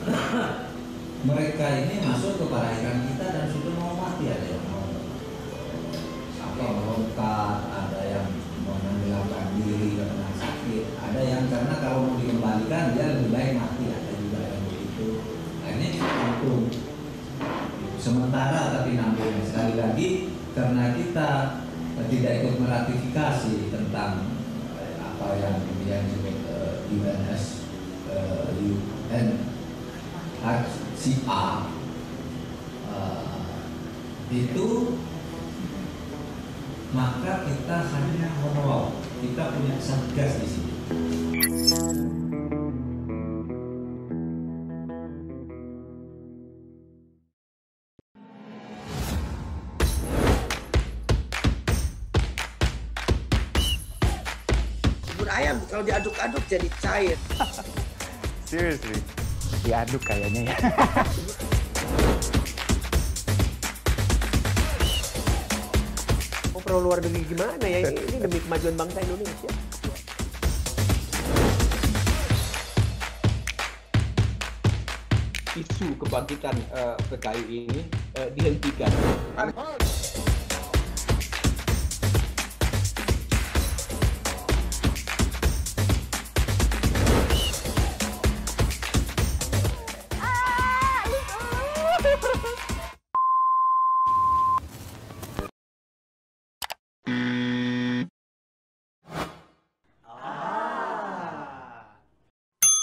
mereka ini masuk ke perairan kita dan sudah mau mati ada yang mau apa melompat, ada yang menenggelamkan diri karena sakit, ada yang karena kalau mau dikembalikan dia lebih baik mati ada juga yang begitu. Akhirnya kita sementara tapi nampung sekali lagi karena kita eh, tidak ikut meratifikasi tentang eh, apa yang yang disebut UN HCA eh, itu maka kita hanya monolog kita punya satgas di sini. Ayam kalau diaduk-aduk jadi cair. Seriously. Diaduk kayaknya ya. Mau perlu luar negeri gimana ya? Ini, ini demi kemajuan bangsa Indonesia. isu kebangkitan eh, PKI ini eh, dihentikan.